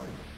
Two,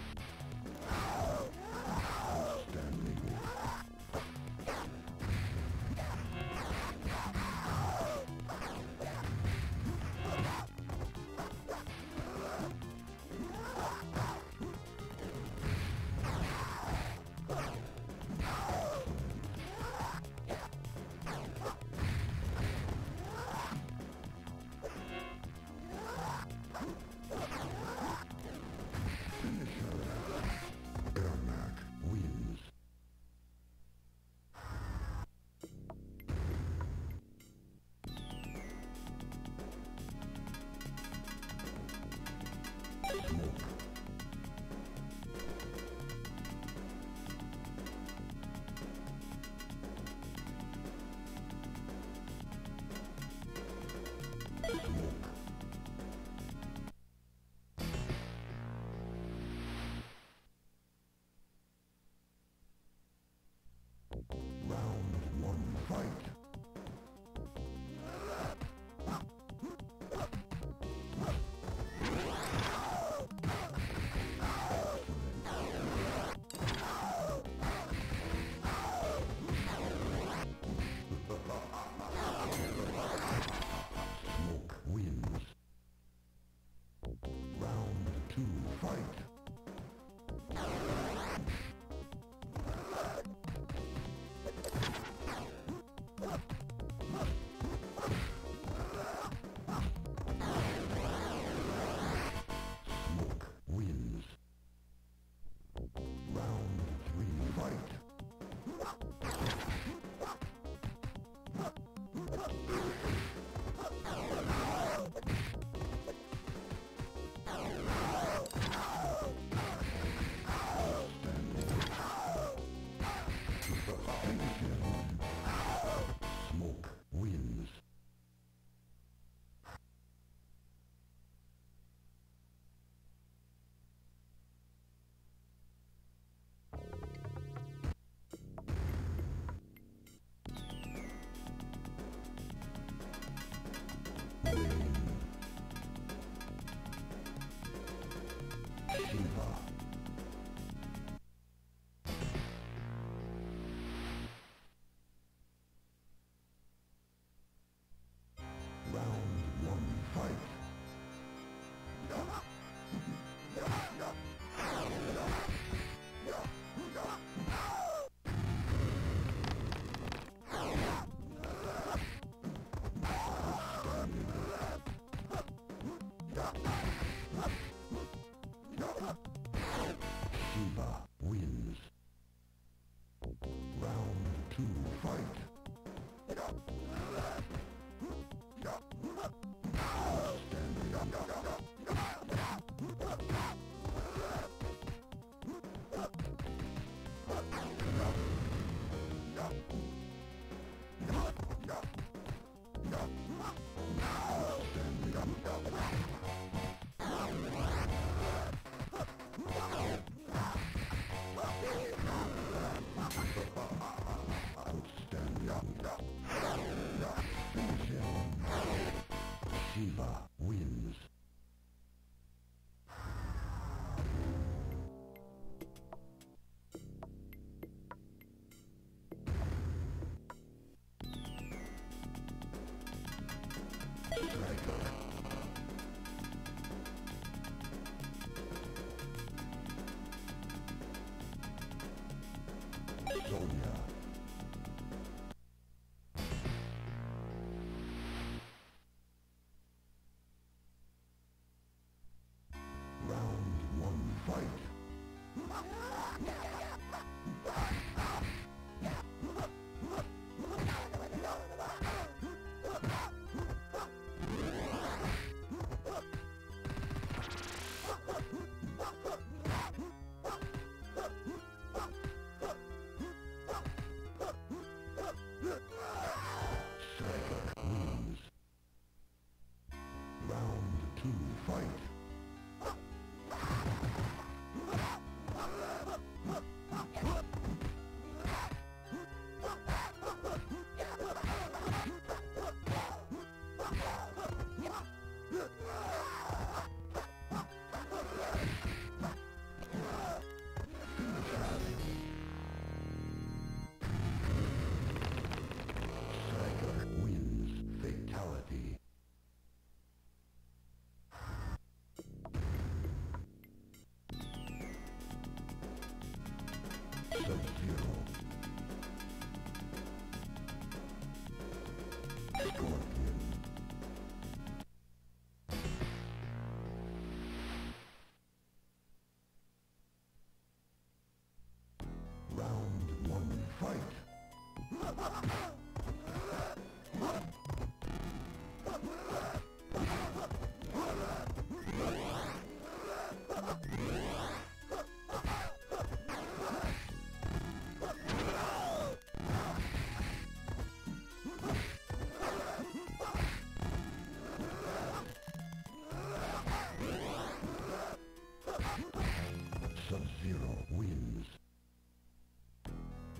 Sub-Zero wins.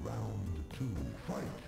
Round two, fight.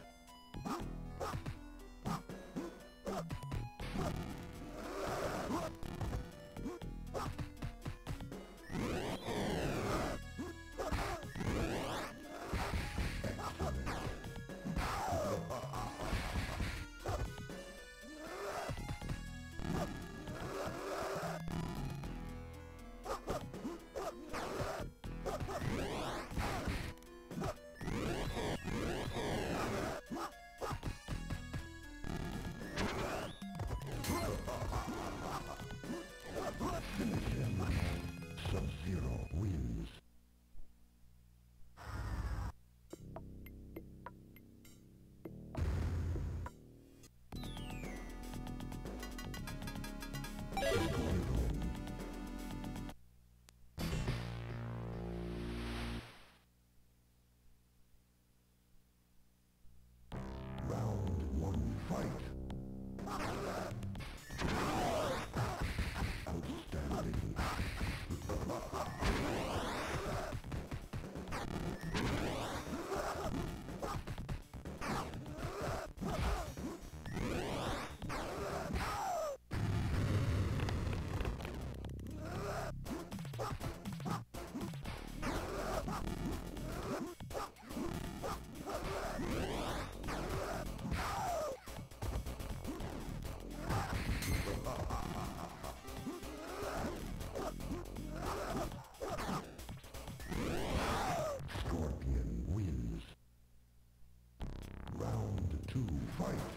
Fight.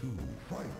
Two, fight.